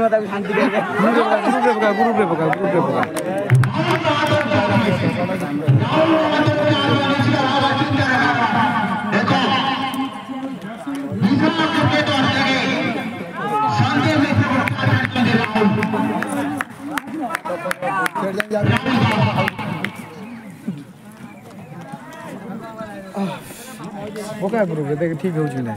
무릎에 보가 무릎에 보가 무릎에 보가 뭐가 무릎에 내가 TV 오주네.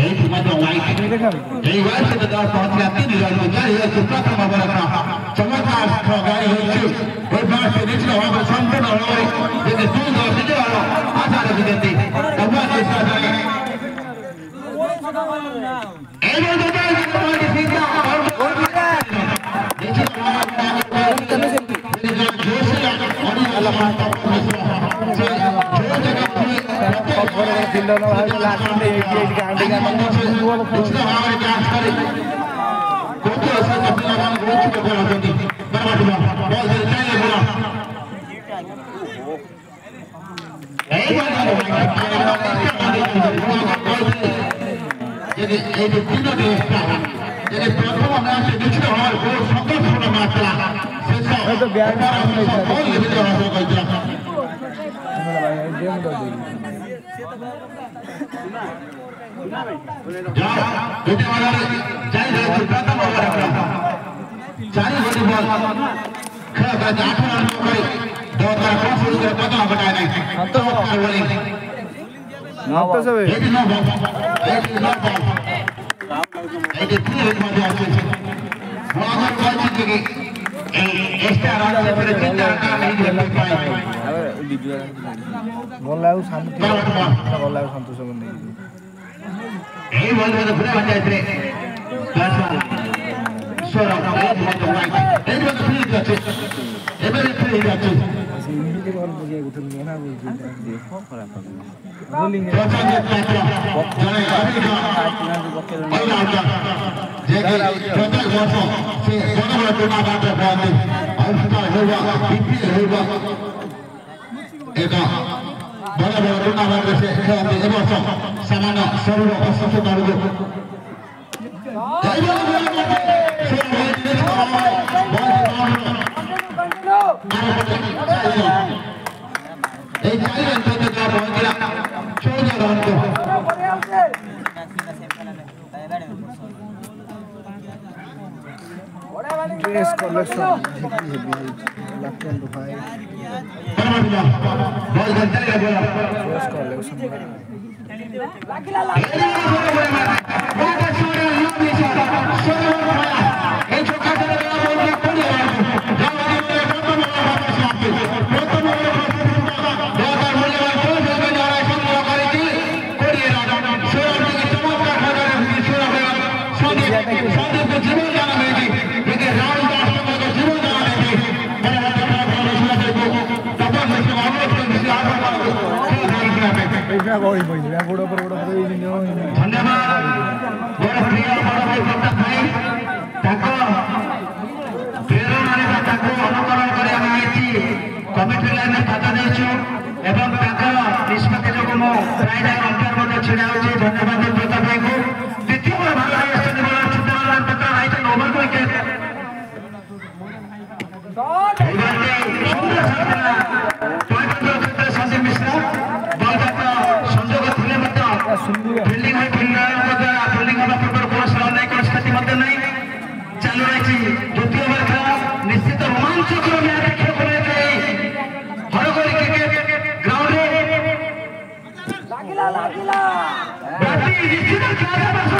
eight medal white. Reward to the door for Kathy, you are going to get to Papa Mabaraka. Chamaka for Gary Hill, good not to reach the over something or away with the two of the door. Atara Vigati, the one is not again. Able to get the point is in the hour. This is the one that is in the Joshua on the Alamata. పదకొండు జిల్లాలో last eighty eight కాంటిగా যদি এই দুটো দেশটা যদি প্রথম match নিশ্চিত হওয়ার পর সংঘর্ষপূর্ণ ম্যাচ খেলা শেষ হয়তো ব্যাট হাসিল করেছিলাম चारि गोटी बॉल खेला गया था आठ रन पर दो तरह कौन फुल कर पता बताया नहीं अब तो मौका वाली नौ पे से एक नौ बॉल एक नौ बॉल एक तीन रन में आते हैं बॉल को कॉल की एक एक्स्ट्रा रन से फिर तीन रन का नहीं दे पाए ଅଲଷ୍ଟାର ହେଉ ବିପିଏଲ ହେଉ ଏକ ବଡ଼ ବଡ଼ ଟୁର୍ଣ୍ଣାମେଣ୍ଟରେ ସେ এটা বড় বড় টুর্নামেন্ট রয়েছে খেলাতে এবছর সামান্য শরীর অসুস্থতা রোগ ড্রেস কালেকশন ভাই গন্তালে বল ବା ତାଙ୍କୁ ଅନୁକରଣ କରି ଆମେ ଆଇଛି କମିଟି ଲାଇନରେ ଖାତା ଦେଇଛୁ ଏବଂ ତାଙ୍କର ନିଷ୍ପତ୍ତି ଯୋଗୁଁ ମୁଁ ପ୍ରାୟ ଅମ୍ପାୟାର ମଧ୍ୟ ଛିଡ଼ା ହେଉଛି ଧନ୍ୟବାଦ ପ୍ରତାପ ଭାଇଙ୍କୁ ¡Vamos!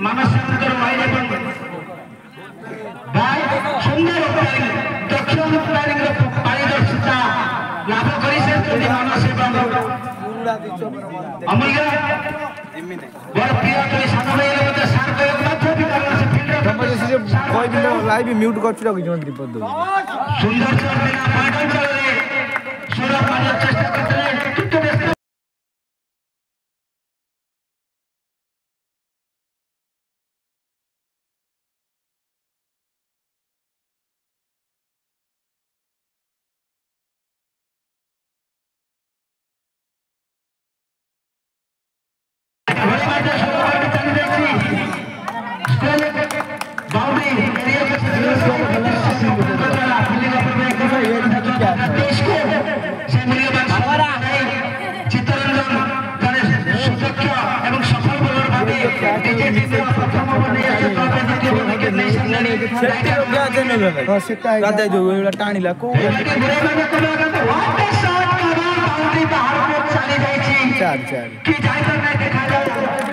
ମାନସିକଙ୍କର ଆଇନ ଏବଂ ସୁନ୍ଦର ଦକ୍ଷ ପ୍ରାଣୀର ପାରଦର୍ଶିତା ଲାଭ କରିଛନ୍ତି ମାନସିକ ଅମୂଲ୍ୟ ମୋର ପ୍ରିୟ ଦୁଇ ସାନ ଭାଇ ମଧ୍ୟ ସାର୍ କହିବାକୁ ବାଧ୍ୟ ବି କାରଣ ସେ ଫିଲ୍ଡର ଲାଇଭ୍ ମ୍ୟୁଟ୍ କରୁଛି ରଖିଛି ମୋତେ ରିପୋର୍ଟ ଦେଉଛି ସୁନ୍ଦର ଦିନ ପାଟଞ୍ଚଳରେ ସୁର ପାଠ ଚେଷ୍ଟା କରିଥିଲେ ଟାଣିଲା କୋଉ ଚାରି ଚାରି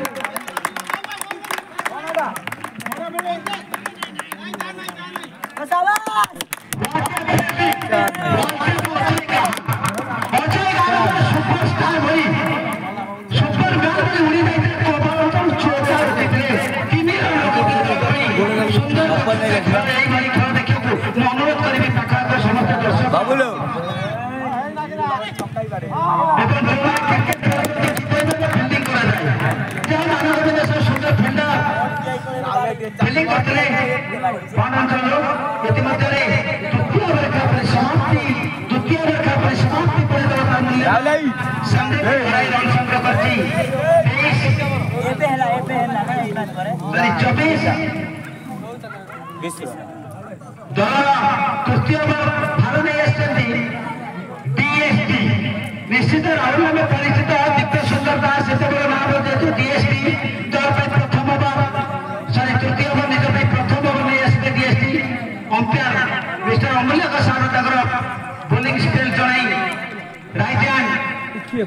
ନିଶ୍ଚିତ ରାହୁଲ ଆମେ ପରିଚିତ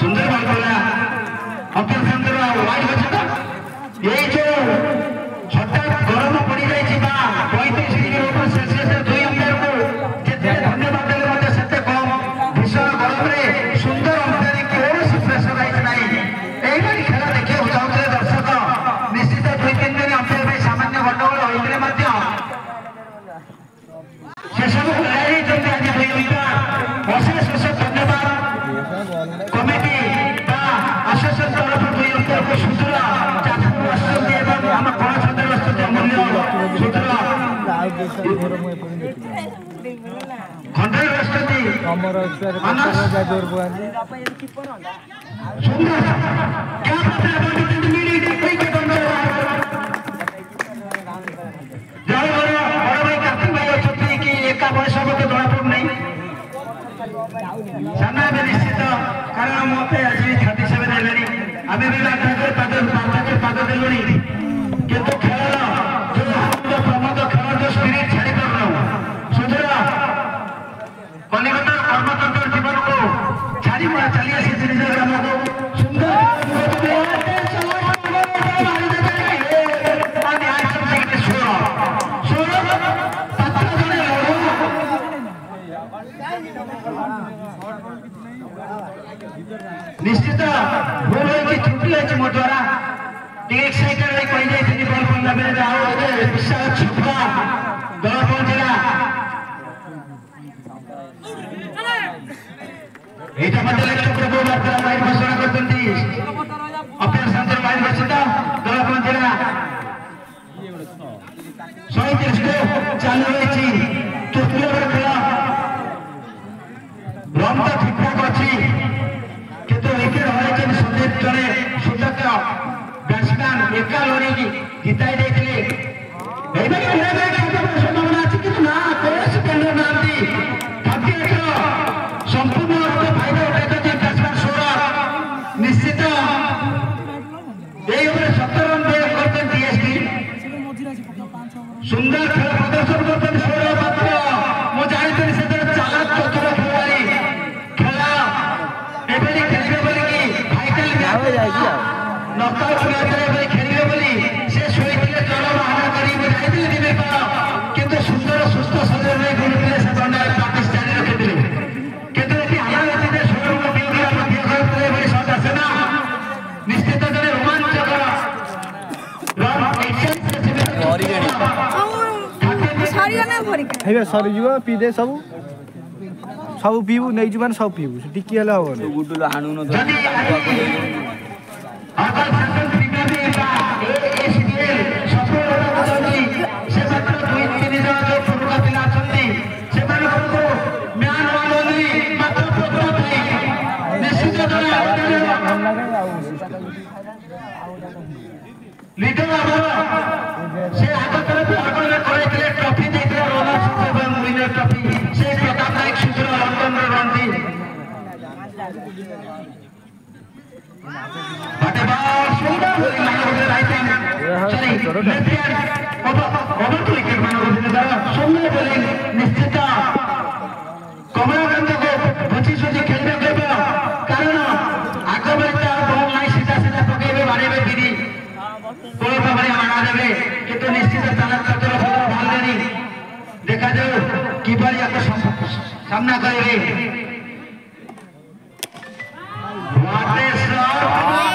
सुंदर सुंदर वाइट बच्चा ये जो ଆମର ଯାଜପୁର ବୁହାନ୍ତି ସାମ୍ନା ଏବେ ନିଶ୍ଚିତ କାରଣ ମୋତେ ଆଜି ଥାର୍ଟି ସେଭେନ୍ ହେଲାଣି ଆମେ ବି ପାଦ ପାଦ ଦେଲୁଣି দমটা ঠিকঠাক ଅଛି କେତେ ୱିକେଟ ହରାଇଛନ୍ତି ସନ୍ଦୀପ ଜଣେ ସୁଦକ୍ଷ ବ୍ୟାଟ୍ସମ୍ୟାନ ଏକା ଲଢ଼େଇକି ଜିତାଇ ଦେଇଥିଲେ ଏଇଭଳି ଏବେ ସରିଯିବ ପିଇଦେ ସବୁ ସବୁ ପିଇବୁ ନେଇଯିବୁ ମାନେ ସବୁ ପିଇବୁ ଟିକି ହେଲେ ହବନି ଗୁଡୁଲ ହାଣୁନ निश्चित कमलाकांत को बची सोची खेलने देवे कारण आग बेले तार बॉल ना सीधा सीधा पकड़े बाड़े गिरी कोल भाव माना देवे कितु निश्चित स्थानांतर भाव भाव देखा जाऊ कि सामना करेंगे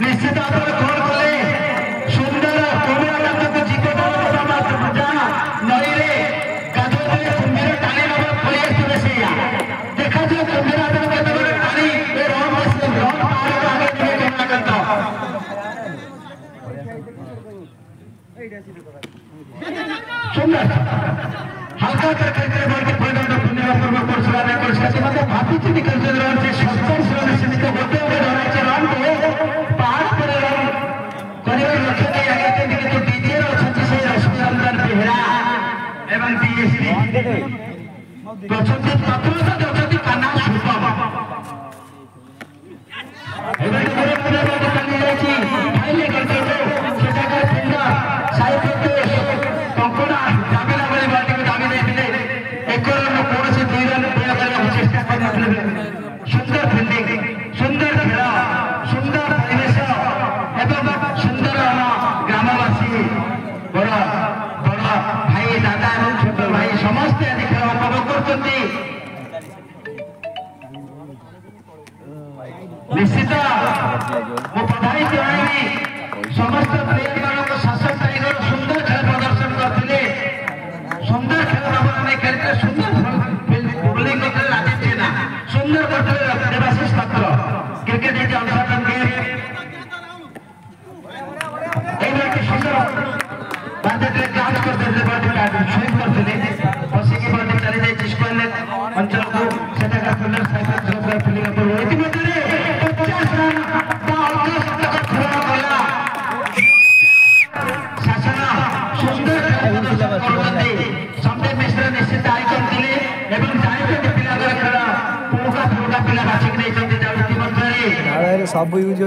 নিশ্চিত আপনারা কল করলে সুন্দরা তোমরা তাকে জিতে দেবো বাবা যা নইলে গাধরে তোমরা টানে নেবা পড়ে আসবে সেইয়া। দেখা যাও তোমরা তার কেতবে টানি এ রং আসলে রং পাহাড়ে ভাবিছি নিকলতে রয়েছে সত্তর হতে হবে Thank you. सभ यूज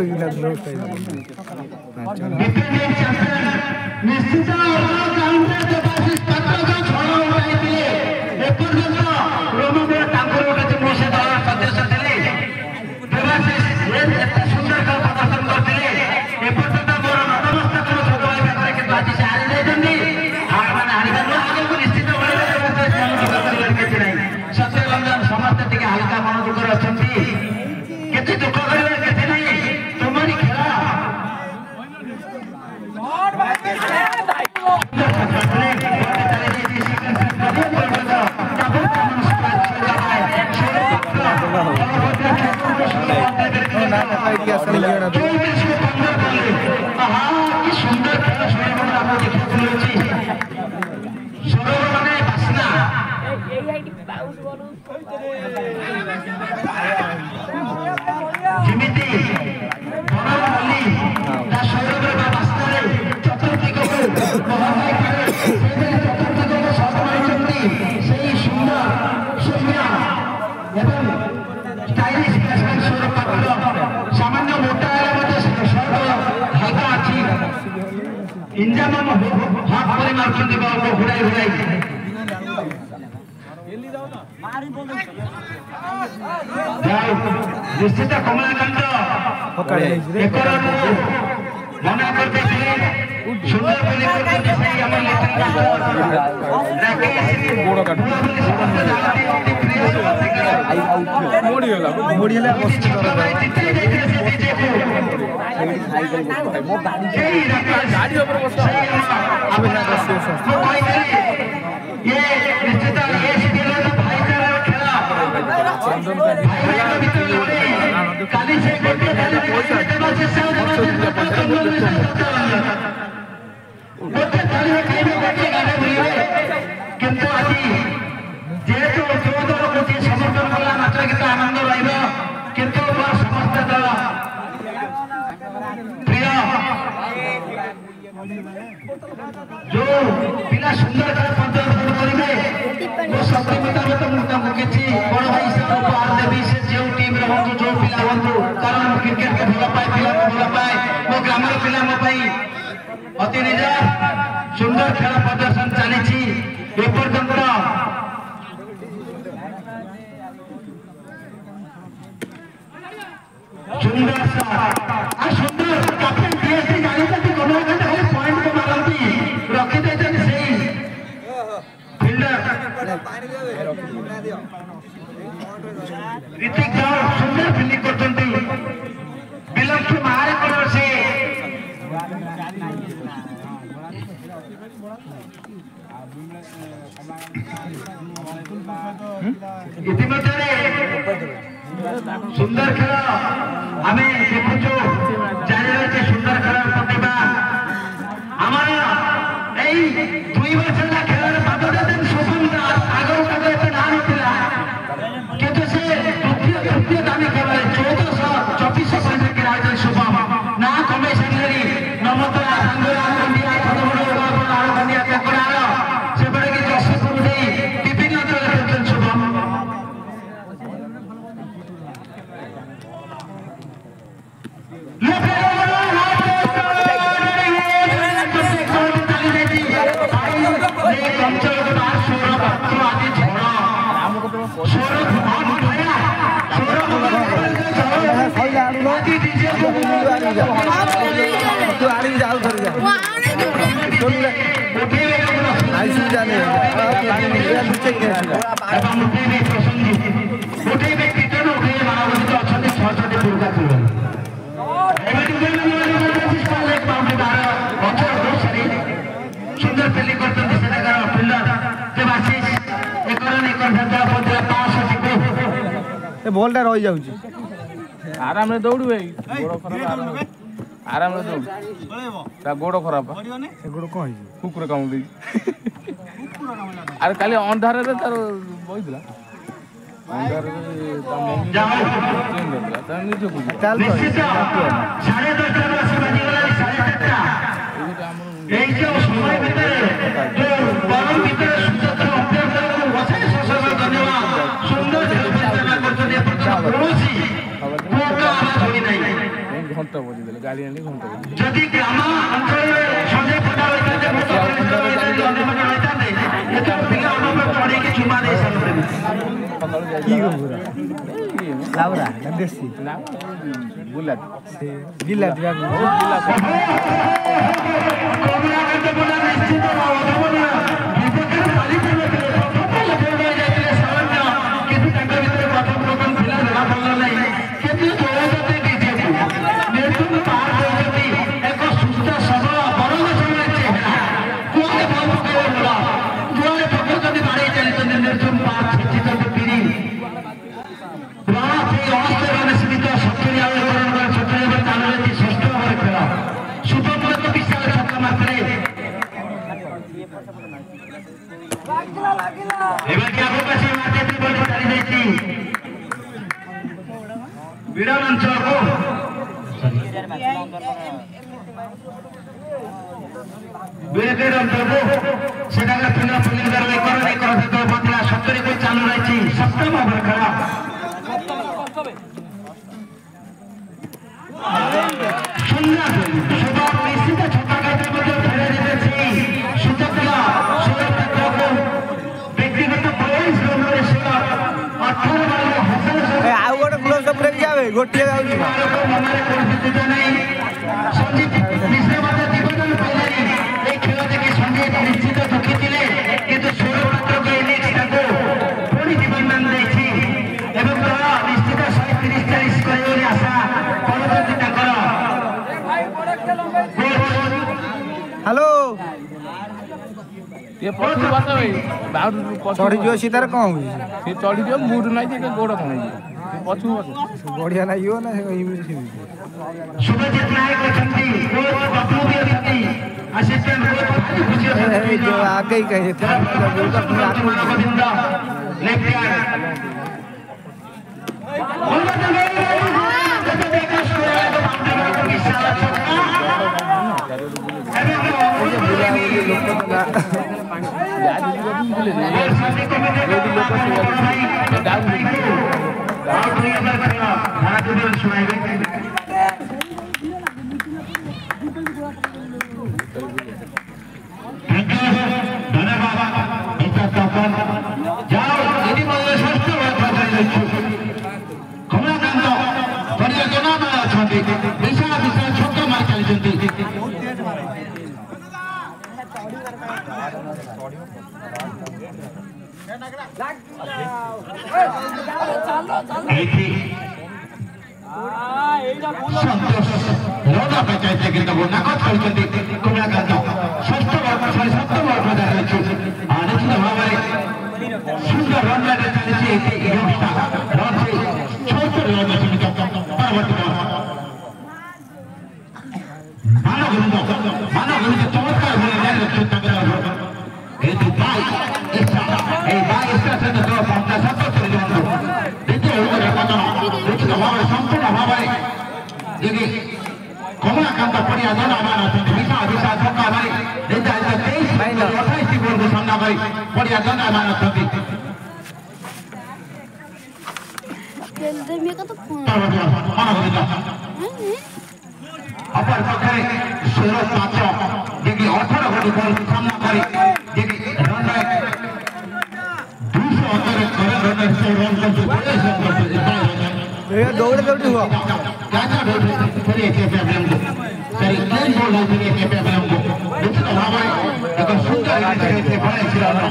ପିଲାଙ୍କ ପାଇଁ ଅତି ନିଜ ସୁନ୍ଦର ଖେଳ ପ୍ରଦର୍ଶନ ଚାଲିଛି। ଏପର୍ଯ୍ୟନ୍ତ ইতিমধ্যে সুন্দর খেলা। আমি দেখুছু জানি রয়েছে সুন্দর খেলার প্রতিভা। আমার এই দুই বছর ଧରିକି ଯା ତୁ ଆଣିକି ଯାଉ ଧରିକି ଯା ଆଇସି ଜାନି ଗୋଟିଏ ବ୍ୟକ୍ତି ଜଣ ହୁଏ ମାଓବାଦୀ ଅଛନ୍ତି ଛଅଟି ଦୁର୍ଗା ସୁନ୍ଦର ପିଲି କରିଛନ୍ତି ସେଠାକାର ପିଲର ଦେବାଶିଷ ଏକର ନିକଟ ପାଂଶହ ଏ ବଲ୍ଟା ରହିଯାଉଛି ଆରାମରେ ଦୌଡ଼ିବେ ଗୋଡ଼ ଖରାପ ଆରାମରେ ଦୌଡ଼ି ତା ଗୋଡ଼ ଖରାପ ସେ ଗୋଡ଼ କ'ଣ ହେଇଛି କୁକୁର କାମୁଡ଼ି ଦେଇଛି ଆରେ କାଲି ଅନ୍ଧାରରେ ତାର ବହିଥିଲା এই যে সময় ভিতরে বড় ভিতরে বোঝে গাড়ি আনি ঘুমটা বুলা ব্যারিকেড অন্তর্ভু সেখানে পুনঃ পুনর্বার একরণে করতে বন্ধুরা সত্তরী করে চালু রয়েছে। সপ্তম ওভার খেলা। শূন্য সুযোগ নিশ্চিত ছটাকাতে মধ্যে ফেলে দিতেছি সুযোগটা সুযোগটাকে ଚଢିଯିବ ସିଏ ତାର କ'ଣ ହେଉଛି? ସେ ଚଢିଯିବ ମୁଣ୍ଡ ନାହିଁ ଯେ ଗୋଡ଼ କ'ଣ ହେଇଯିବ ପଛକୁ ପଛ। ବଢିଆ ଲାଗିବ ନା ଏମିତି ସେମିତି ଆଗେଇ କାହିଁ ଏତେ भी बोले ना Costa de हुआ ಸರಿ ಎಫ್ಎಫ್ ಎಂ ಸರಿ ಕ್ಲೈನ್ ಬೋಲ್ ಹಾಕಿ ಎಫ್ಎಫ್ ಎಂ ಬಿಟ್ಟು ಹಾವರೆ ಅದು ಸುಂದರ ಇದೆ ಬಹಳ ಇಸಿರಾದ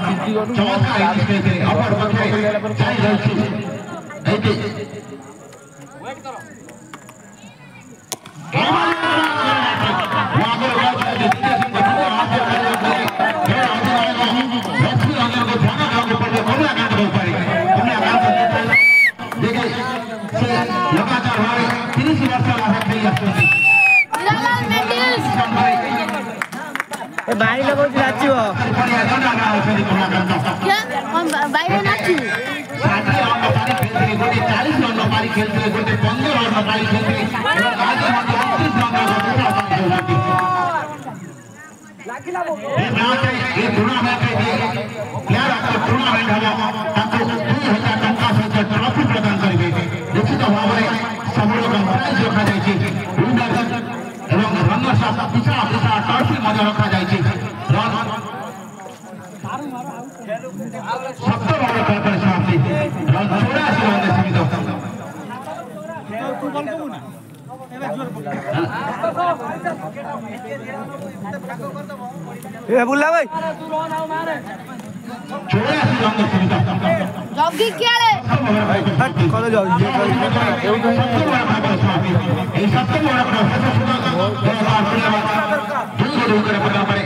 ಚಮತ್ಕಾರ ಇದೆ ಇದೆ ಅವರ ಬಗ್ಗೆ ಚಾಯ್ ರಂಚಿ ಐತಿ ವೇಟ್ ಕರೋ ଗାଡ଼ି ଲଗାଉଛି ନାଚିବ ବାଇରେ ନାଚିବୁ ଚାଳିଶ ରନ୍ ପାରି ଖେଳୁଥିଲେ ଗୋଟେ ପନ୍ଦର ରନ୍ ପାରି ଖେଳୁଥିଲେ ଟୁର୍ଣ୍ଣାମେଣ୍ଟ ହେବ ତାଙ୍କୁ ଦୁଇ ହଜାର ଟଙ୍କା ସହିତ ଟ୍ରଫି ପ୍ରଦାନ କରିବେ ନିଶ୍ଚିତ ଭାବରେ ସବୁର ପ୍ରାଇଜ୍ ରଖାଯାଇଛି ସପ୍ତମ ଓଭର ଖେଳ ପରିସମାପ୍ତି ରନ୍ ଚଉରାଅଶୀ ରନ୍ରେ ସୀମିତ ଏ ବୁଲା ଭାଇ ଚଉରାଅଶୀ ରନ୍ରେ ସୀମିତ ଜଗି জগি কে রে কত জগি এই সব তো বড় প্রফেসর শোনা দূর করে পড়া পড়ে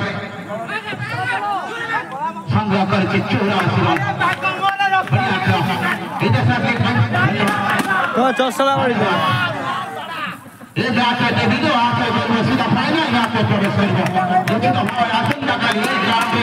সংগ্রহ করছে চোরা আসলে এটা স্যার লিখুন তো। চসলা বাড়ি এই যাতে দেবিদ আছে তো সিধা ফাইনাল যাতে প্রবেশ করবে যদি তো হয় আসুন টাকা নিয়ে যাবে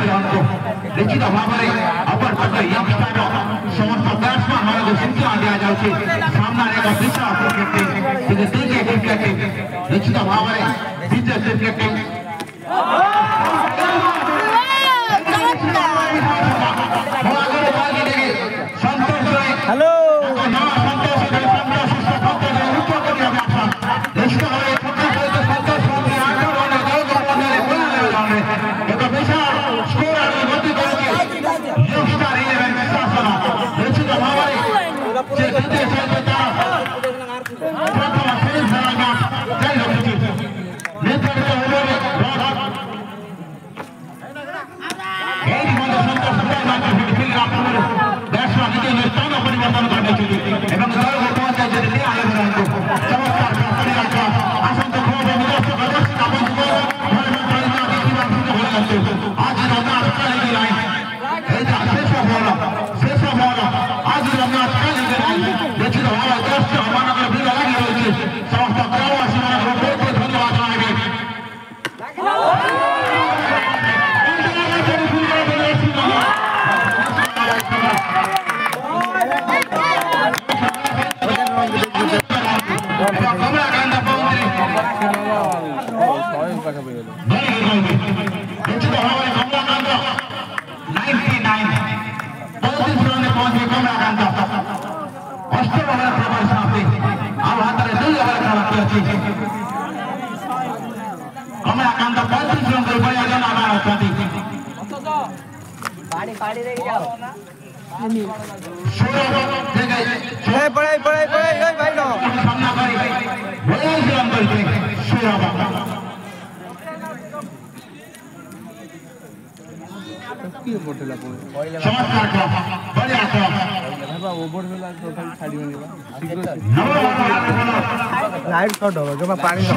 को ලිඛිත භාවරේ අපර පත යක්ෂතාව සමන් ප්‍රකාශම හරගු සිතා दिया जाओ से सामना रहेगा दूसरा क्रिकेट टीम देखिए क्रिकेट टीम ලිඛිත භාවරේ විජය ක්‍රිකට් ටීම් हाँ, छोड़ दो जो मैं पानी दो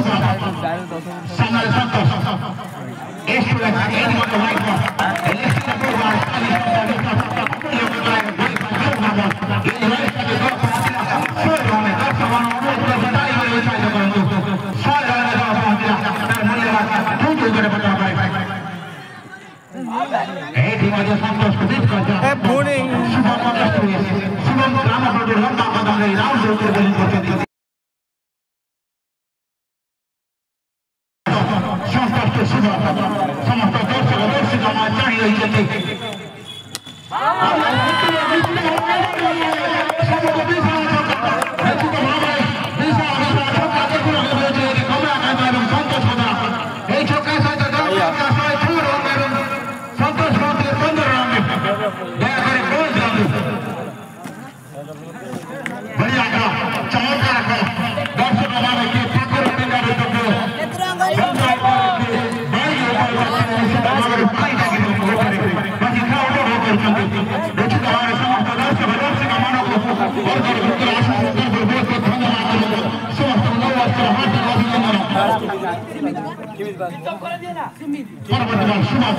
পরবর্তী দল সুমন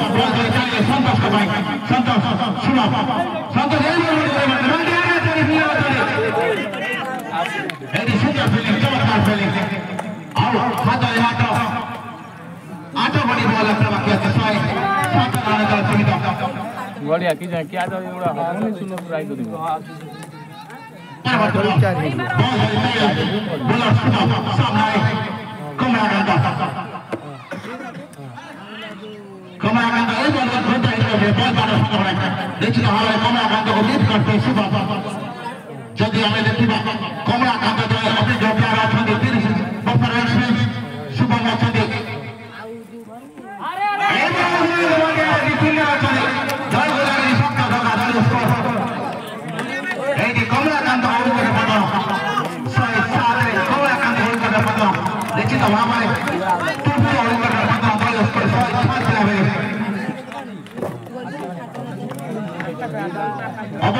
চালিয়ে সন্তোষ কামাই সন্তোষ সুমন সন্তোষ এই এটি সুন্দর ফিল্ডিং চমৎকার ফিল্ডিং আউট হাতায় হাত আট বডি বল একটা বাকি আছে ছয় সাত রানে দল সীমিত গড়িয়া কি জানি কি আজ ওরা হবে শূন্য ট্রাই করে দিব বল সামনে কমরা গান্ধা কমায়াকান্ত এই বলবৎ ভোট হবে বলবার সঙ্গে হলে দেখিতে হবে কমায়াকান্তকে লিড করতে যদি আমি দেখিবা কমলাকান্ত জয় অতি তিরিশ বছর এক্সপ্রেস সুবর্ণ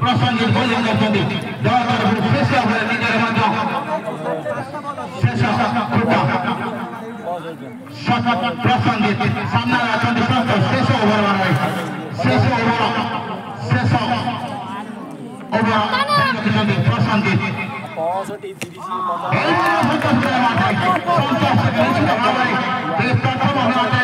প্রসঙ্গের বলি করতে দরবার শেষ হবে নিজের মত শেষ খুঁটা সত প্রসঙ্গে সামনে আছেন সন্ত শেষ ওভার বানাই শেষ ওভার শেষ ওভার প্রসঙ্গে সন্তোষ সন্তোষ প্রথম হওয়া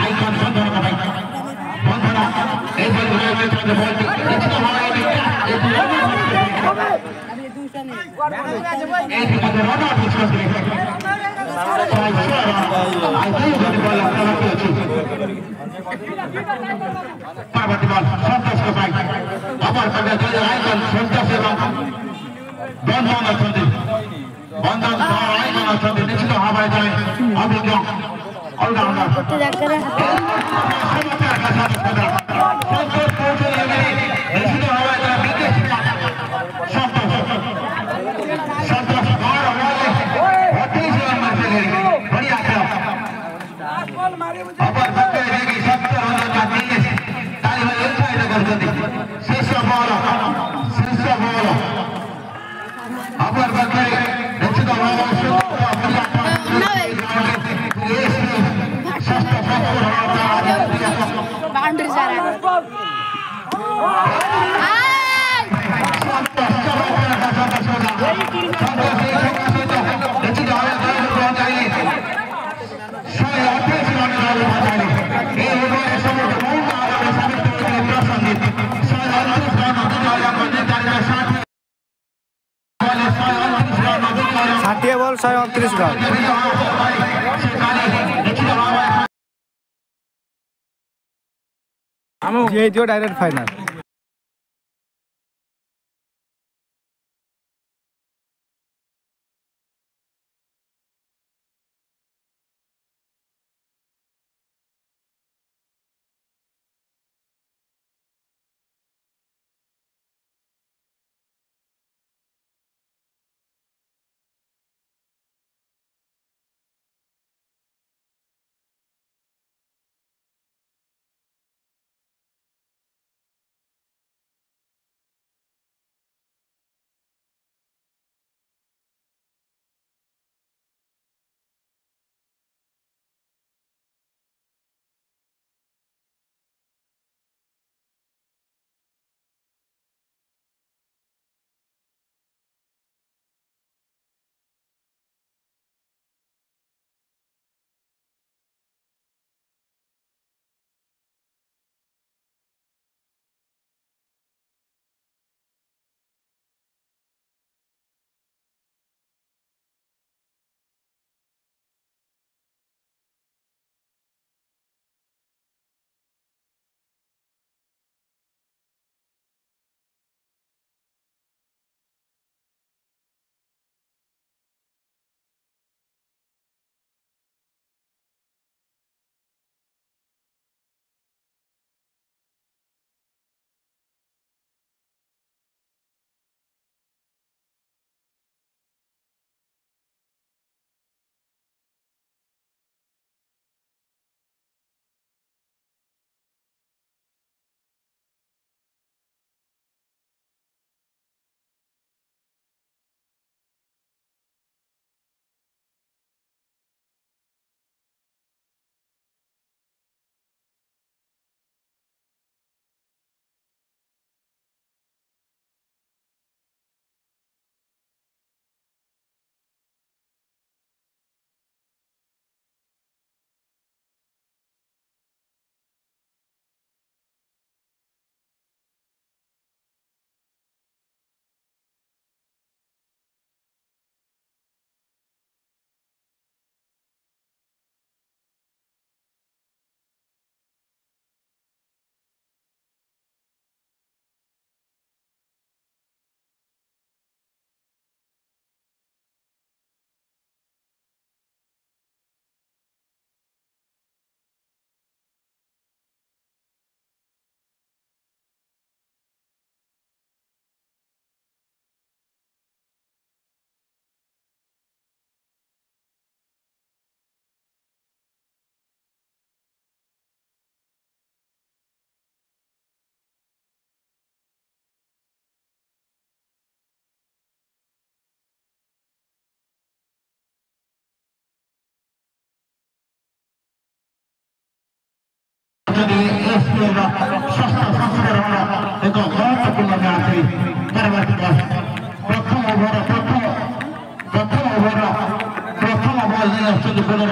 Icon Sandra Kabai. Bandana. Parvati বল সন্তোষ গোসাই অপর পাটে চলে আইকন সন্তোষ এবং বন্ধন অনেক বন্ধন আইকন অনেক নিশ্চিত হওয়া যায় অভিজ্ঞ जाकर ষাঠিয়ে বল শহে অড়তিরিশ রান। যেহেতু ডাইরেক্ট ফাইনাল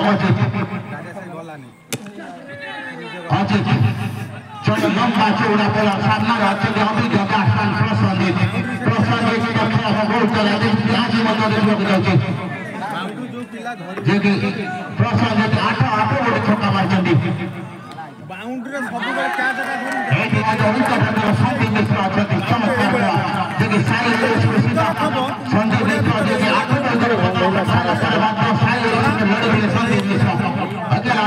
অজিত অজিত ছোট লম্বা চৌড়া পোলা সামনার অঞ্চলে অভিজ্ঞতা আসতান প্রসঞ্জিত প্রসঞ্জিত পক্ষে অবগোল করে আজি মন্দিরে যোগ দেওয়া যেটি প্রসঞ্জিত আট আট গোটি ছক্কা মারিছেন বাউন্ডারি সবুবেলে ক্যাচ এটা ধরি এইটি আজ অনিত ভাবে সন্দীপ মিশ্র অছন্তি চমৎকার যেটি সাইলেন্স কৃষি সন্দীপ মিশ্র যেটি আট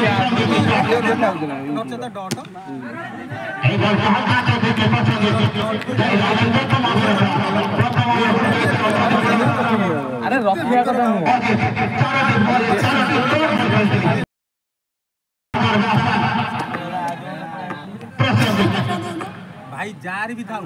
Not the daughter. अरे रॉकिया का नाम भाई जार भी था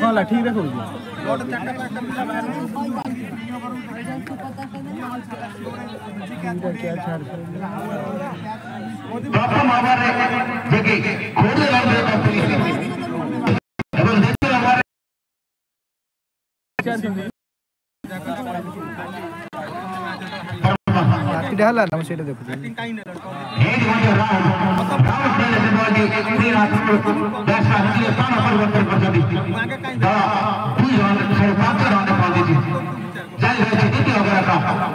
खोला ठीक रखो प्रथम आभार जगे खोड़े लगे বাকিটা হল না সেটা দেখো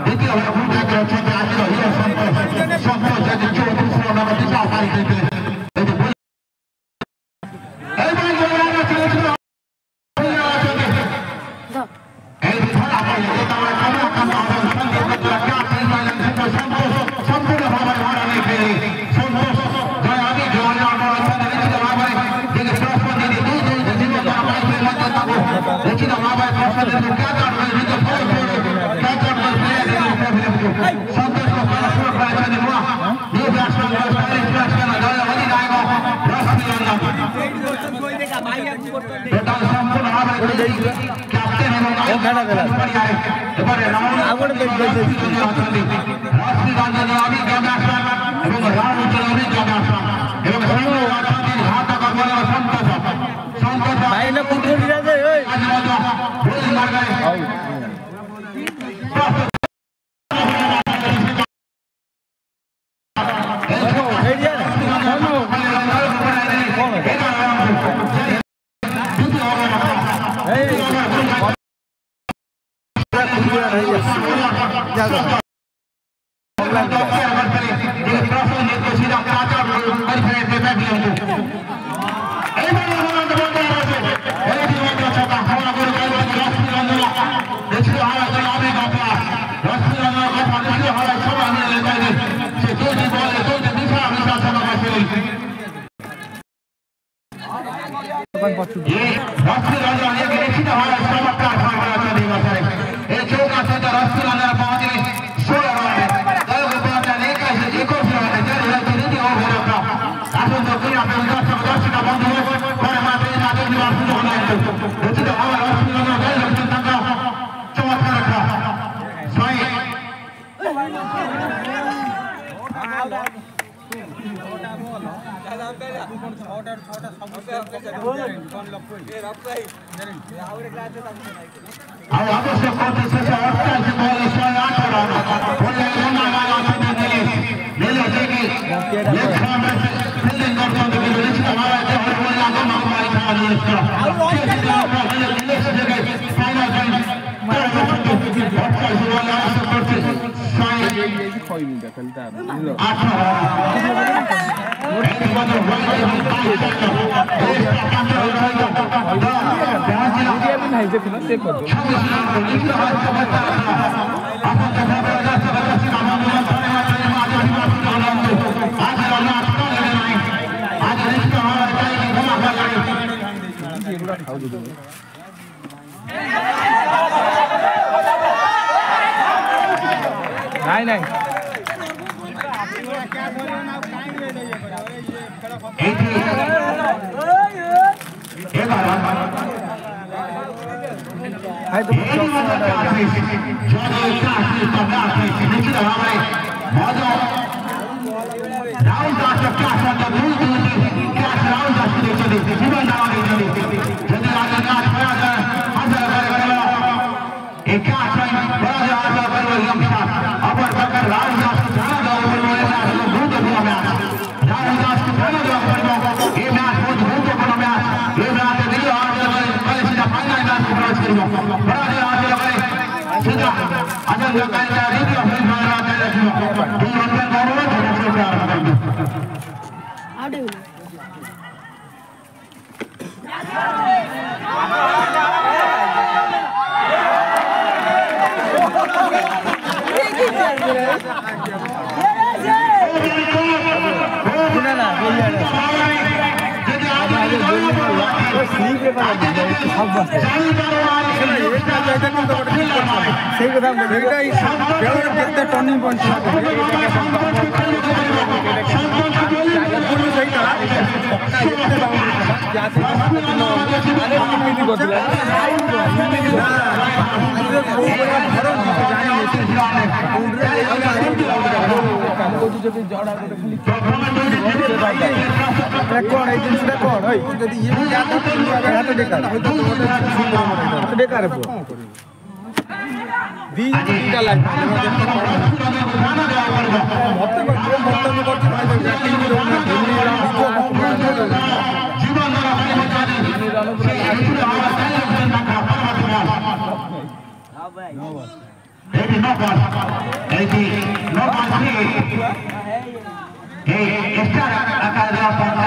দ্বিতীয় ভাই না কুকুর রাজা ওই। はい、どうも。राहुल दास का शासन का मूल गुण है कि राहुल दास के चले जीवन दावा সেই কথা বলি এটাই বেরোনোর টার্নিং পয়েন্ট কর এই জিনিসটা কর ওই যদি ইয়ে এত বেকার এত বেকার দিন দুইটা লাগবে ভর্তি করছি ভর্তি করছি অপর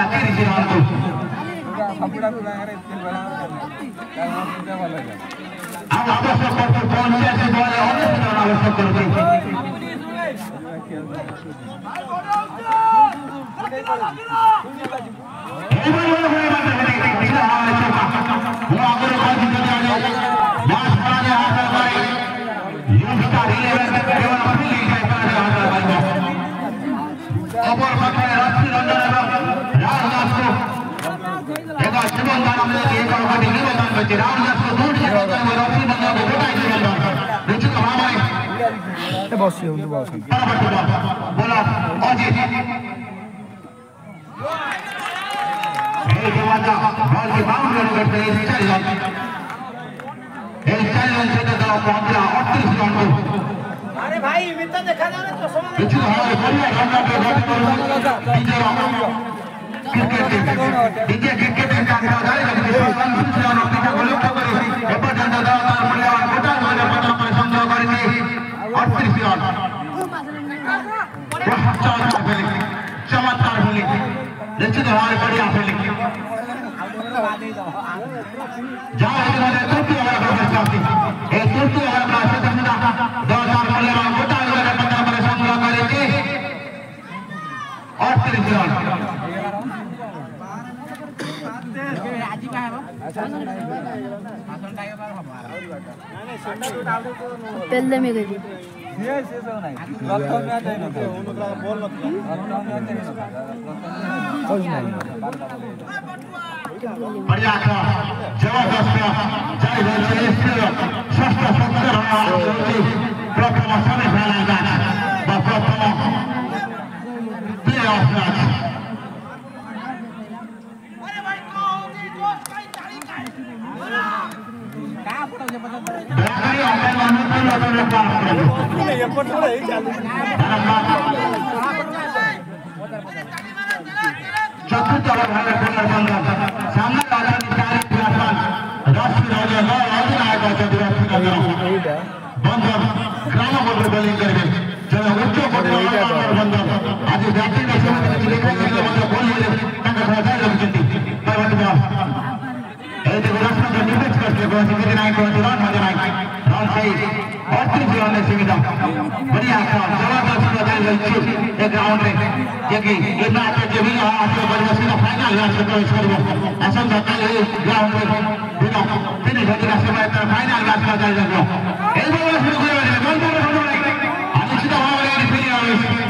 বসি বন্ধু বস বলো অজিত এই জীবনটা বলকে বাউন্ডারি করতে এই চারজন এই চারজন থেকে দেওয়া পঞ্চা অটত্রিশ রান সংগ্রামকে গতি করুন নিজের ক্রিকেট দ্বিতীয় ক্রিকেটের কাছে দাঁড়িয়ে সরকার সুশীলন পিতা লক্ষ্য चमत्कार होली निश्चित हमारे बड़ी आँखें लिखी जहाँ हमारे तुर्की हमारा प्रवेश करती ये तुर्की हमारा प्रवेश करने का दो हज़ार मूल्य वाला मोटा हमारे पंद्रह परेशान करेंगे और त्रिशरण তেল দে মেগে দি बढ़िया का जबरदस्त जय भोलेश्वर षष्ठ सत्तर प्रथम सेमीफाइनल मैच प्रथम प्ले ऑफ मैच চতুর্থ ভাবে পুনর্বন্ধন সামনে রাজা বিচারিক বিরাসন রাষ্ট্র রাজা নয় অধিনায়ক আছে বিরাশি কেন্দ্র বন্ধন গ্রাম বন্ধু বোলিং করবে যারা উচ্চ পুনর্বন্ধন আজ জাতীয় বোলিং তাকে সজায় রয়েছেন পরবর্তী এই যে বিরাশ ಗೋಸಿ ಮಿತಿ ನಾಯಕ ಗೋಸಿರಾನ್ ಮಜ ನಾಯಕ ರಾವ್ ಸೈ ಬತ್ತೀಸ್ ರನ್ में सीमित बढ़िया क्रॉस जवाब बॉल से बदल इच्छुक ये ग्राउंड में क्योंकि ये मैच है जो भी आपको बदमाशी का फाइनल है सबको स्कोर वो ऐसा जाता है ग्राउंड में बिना तीन घंटे का समय तक फाइनल मैच का जायजा लो एल्बो वाला शुरू हुआ है बॉल पर हम लोग अनिश्चित हवा वाली फ़ील्ड है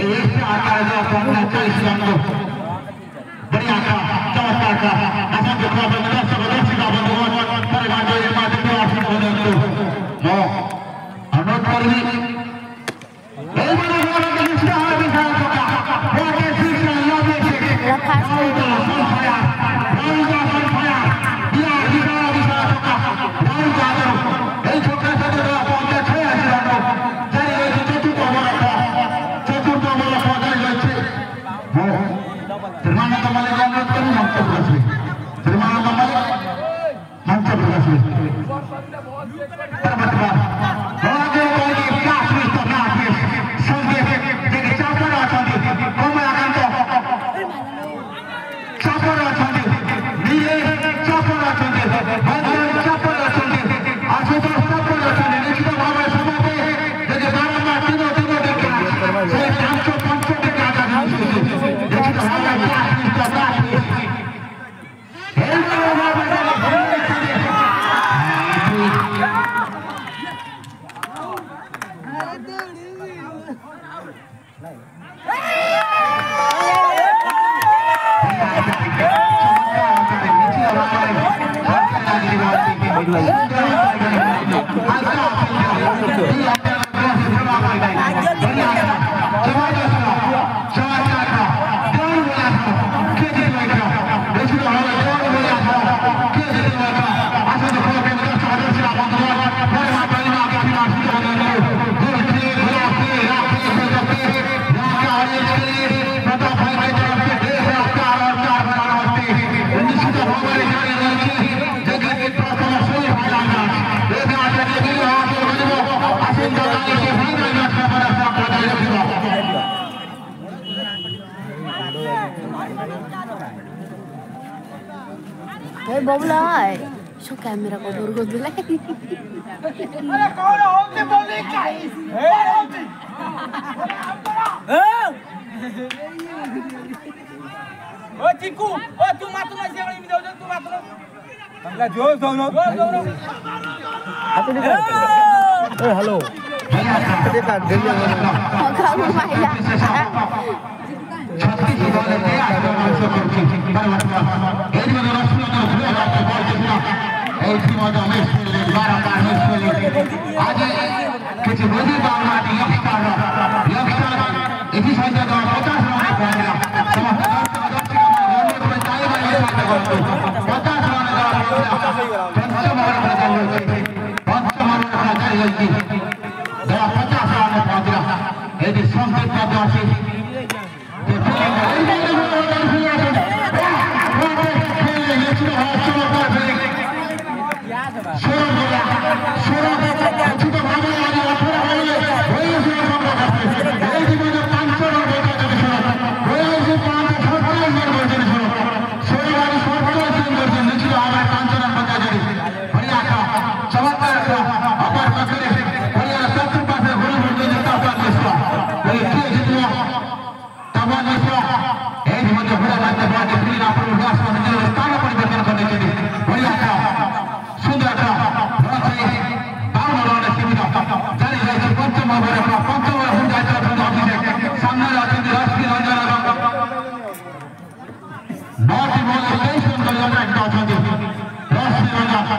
ये इससे आका है जो अपना का इस्लाम को बड़ी आका चमत्कार का ऐसा देखो अपन का सब लोग सीधा बंद हो पर गांडो ये मात्र के आशीष हो जाते हो नो अनुरोध कर रही है मेरा कौन और गोदला अरे कौन होती बोली क्या ए होती ओ चिकू ओ तू मातू ना जेवण मी जाऊ तू मातू मला ज़ोर जाऊ नो ज़ोर जाऊ नो हातू दे ए हॅलो ते काढ दे खाऊ माहिला ଏ ହ୍ୟାଲୋ ଦେଖା ଡେଲି ଅଗାକୁ ମାଇଲା କିଛି ବୁଝି ପାରୁନାହାନ୍ତି ୟଙ୍ଗଷ୍ଟର ୟଙ୍ଗଷ୍ଟର ଏଥି ସହିତ ପଚାଶ ରନ୍ ପହଞ୍ଚିଲା ସମସ୍ତ ପଚାଶ ରନ୍ ପଞ୍ଚମ ଓଭର ଚାଲି ରହିଛି ପଞ୍ଚମ ଓଭର ଚାଲି ରହିଛି ଦଳ ପଚାଶ ରନ୍ ପହଞ୍ଚିଲା ଏଠି ସଂକେତ ମଧ୍ୟ ଅଛି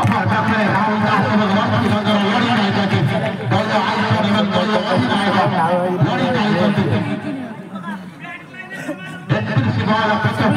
আপনার কাছে রাহুল দাস এবং اوي اوي اوي بالي سي بول ا پچا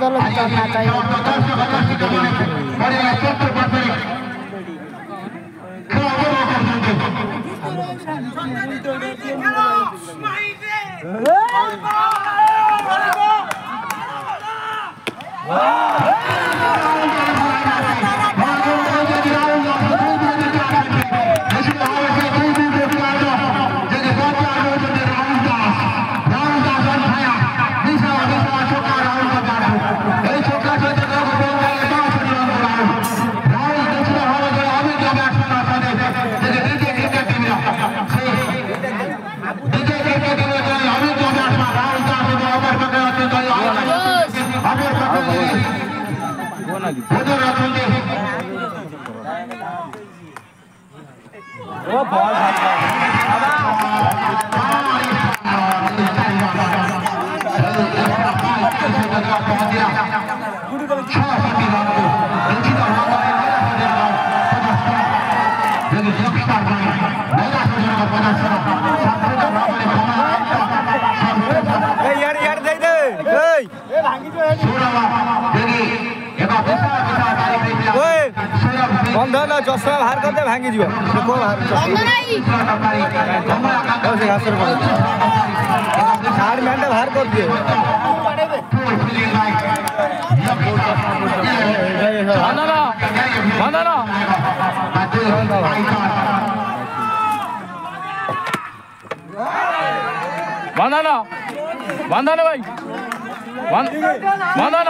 বদলত জান্নাতাই Wow! ବନ୍ଧନ ଚଷମା ବାହାର କରିଦେ ଭାଙ୍ଗିଯିବ ସେ ଘାସରେ ଥାର୍ଡ ମ୍ୟାନ୍ଟା ବାହାର କରିଦିଏ ବନ୍ଧନ ବନ୍ଧନ ବନ୍ଧନ ବନ୍ଧନ ଭାଇ ବନ୍ଧନ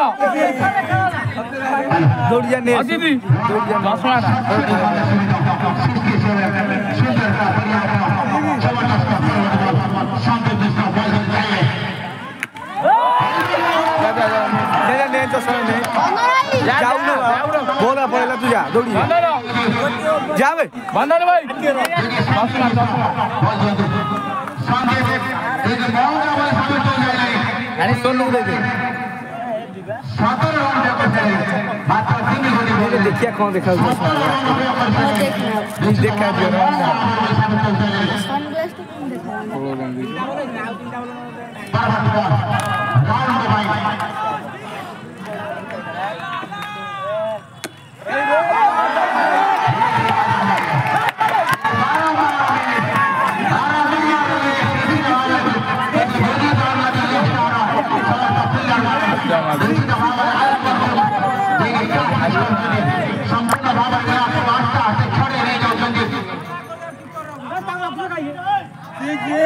দৌড়িয়া নিয়ে দিদি बोला पड़ेगा तुझा दौड़ी जा भाई भंडार भाई अरे सोनू दे दे मैंने देखिया कौन देखा देखा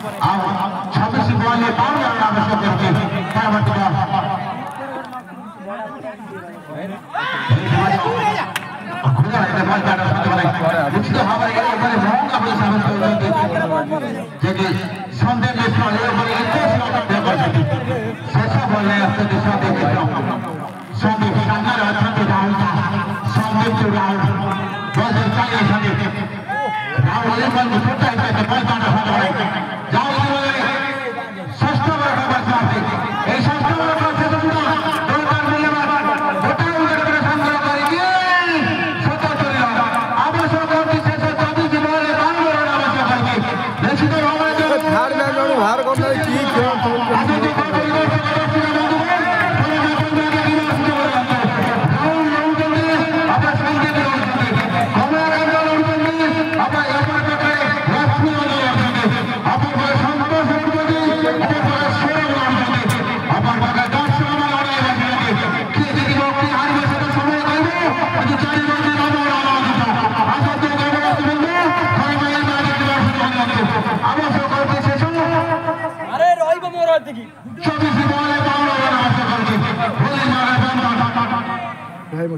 छब्बीस बॉल ये पाँच रन आवश्यक करके करवट का खुला है बहुत ज्यादा समझ वाले उचित हमारे के ऊपर मोहन का भी साबित हो रहा है क्योंकि संदेश में इसका ले ऊपर एक को स्लॉट कर सकते सैसा बॉल है आपसे दिशा दे के संदेश शानदार अच्छा के डाउन था संदेश के डाउन बहुत जाओ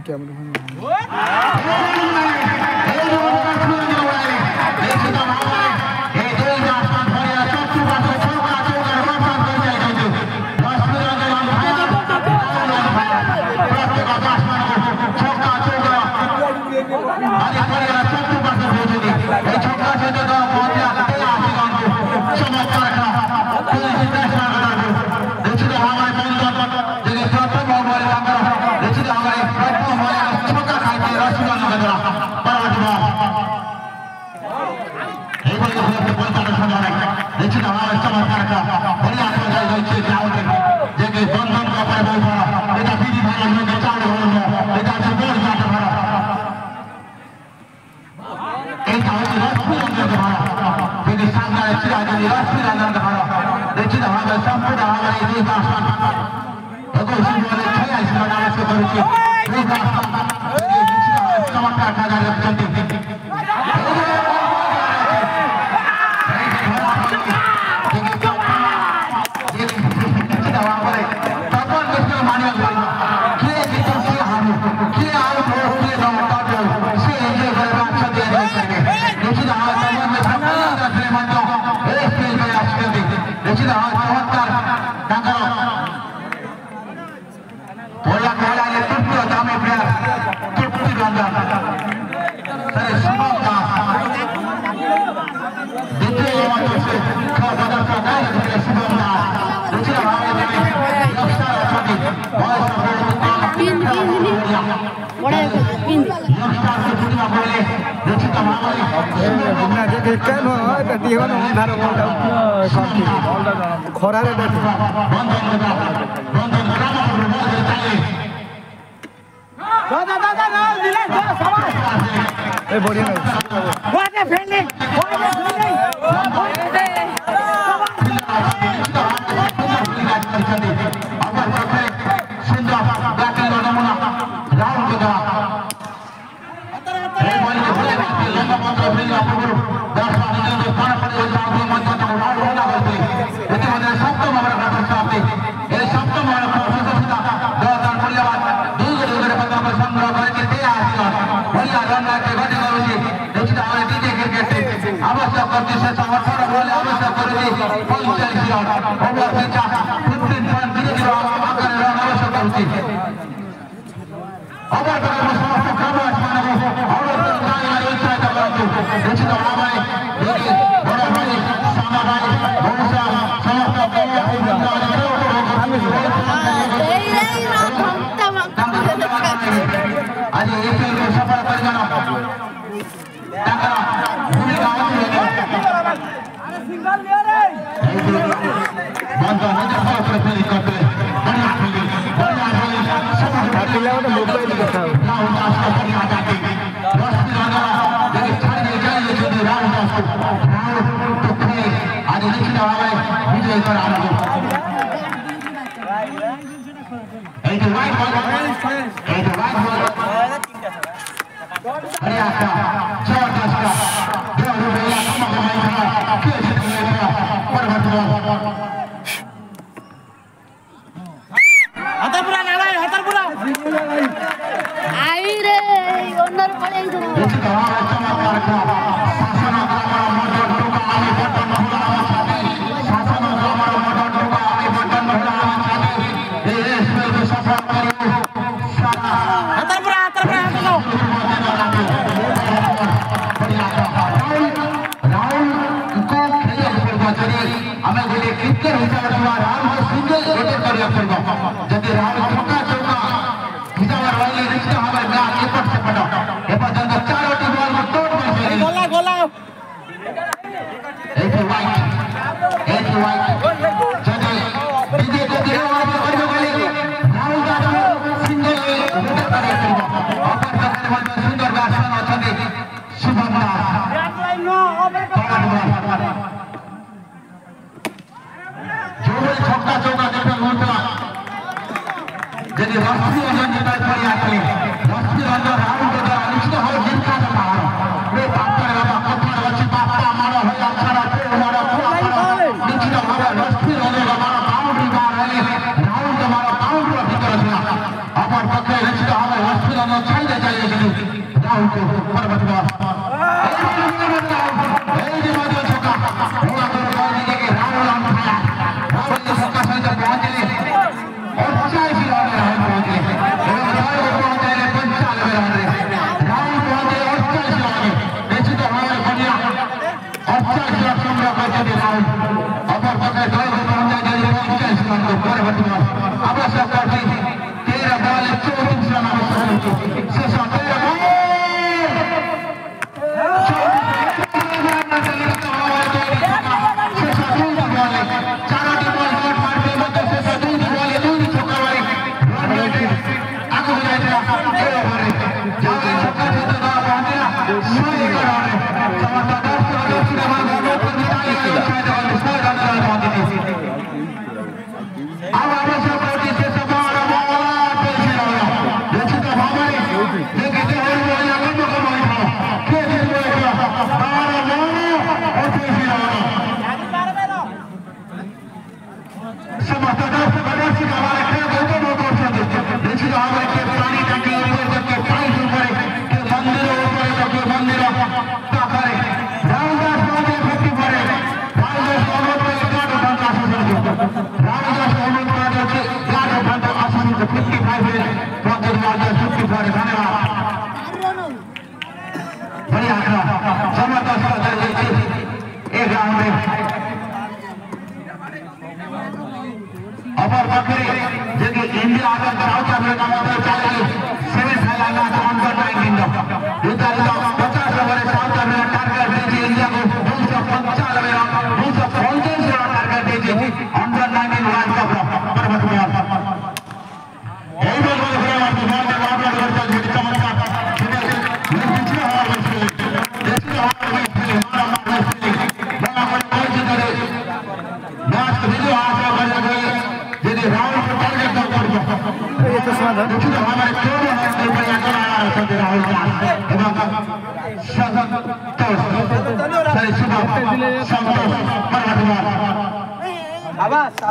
क्या मतलब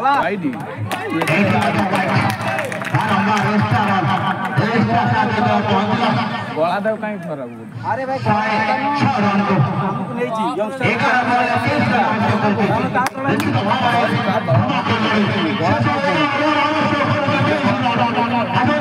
Lady. গলা দাও কাই খরাব আরে ভাই আমকু নেইছি ইয়ংস্টার গলা দাও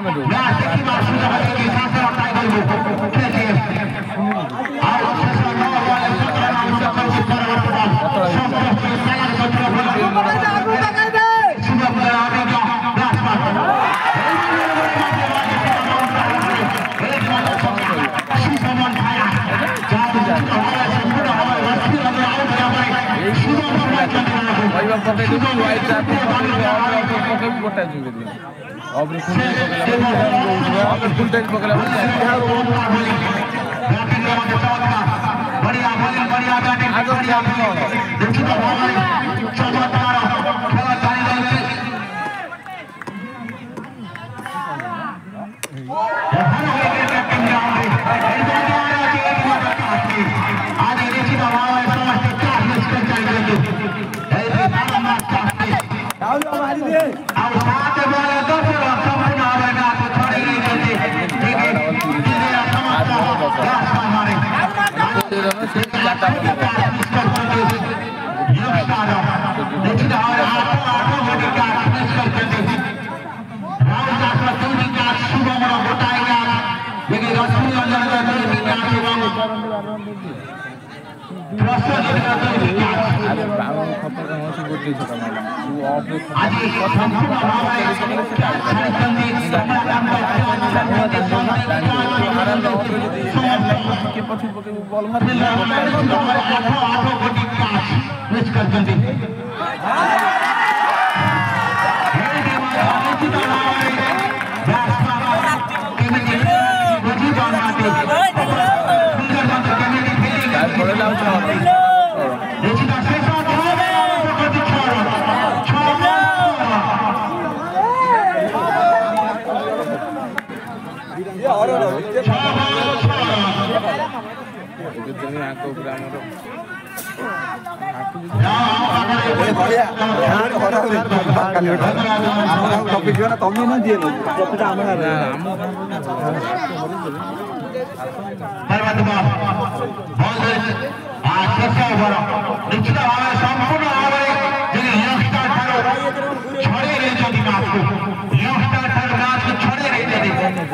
ଗୋଟେ ପିଲା ବଲ୍ ଦେବୁ अब फुलटेन पकड़ा फुलटेन पकड़ा बढ़िया बढ़िया बढ़िया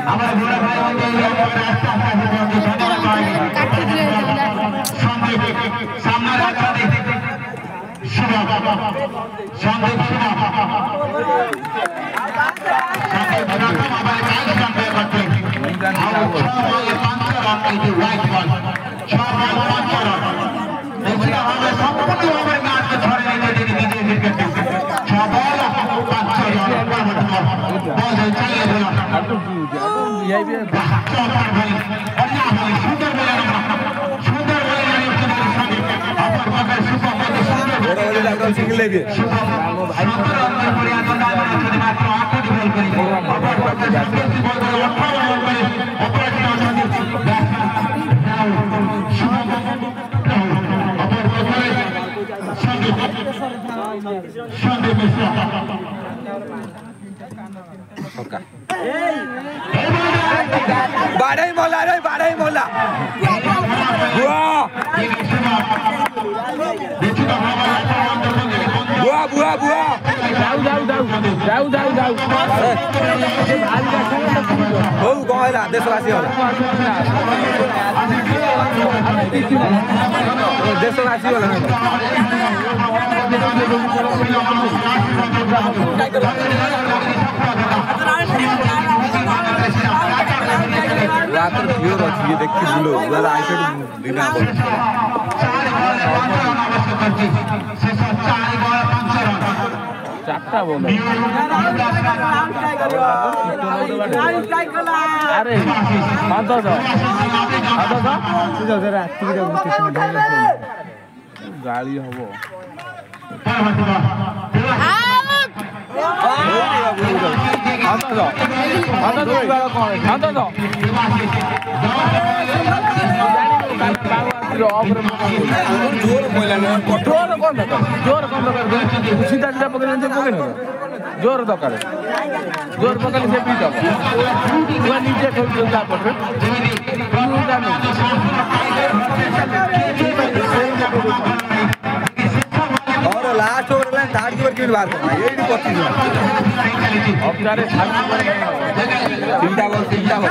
Amar bora संदीप सिन्हा संदीप सिन्हा का मोबाइल काल संदीप करते और छह बॉल पाँच रन की व्हाइट बॉल छह बॉल पाँच रन देखिए हमें संपूर्ण ओवर में आज छोड़ने के लिए दीजिए विकेट छह बॉल पाँच रन पर मतलब बॉल चाहिए बोला यही भी है बढ़िया बॉल सुंदर बॉल সন্দীপ বাড়াই মোলা। রে বাড়াই মোলা। बुआ बुआ जाऊ जाऊ जाऊ जाऊ जाऊ जाऊ। बहु कौन होला देशवासी होला देशवासी होला রাতের ভিড় আছে দেখছি গুলো আইসে দিনা বলে চারটা বল। আরে সন্তোষ সন্তোষ গাড়ি হব। সন্তোষ সন্তোষ ଜୋର କ'ଣ ଦରକାର ଜୋର କ'ଣ ଦରକାର ସିଧା ସିଧା ପକେଇଲେ ସେ ପକେଇ ଜୋର ଦରକାର ଜୋର ପକେଇଲେ ସେ ପିଇ ଦବ ଛୁଆ ନିଜେ ଖେଳୁଛନ୍ତି ତା ପଟେ और लास्ट ओवर लाइन तार की ओर क्यों बाहर करना यही नहीं पच्चीस अब सारे चिंता बोल चिंता बोल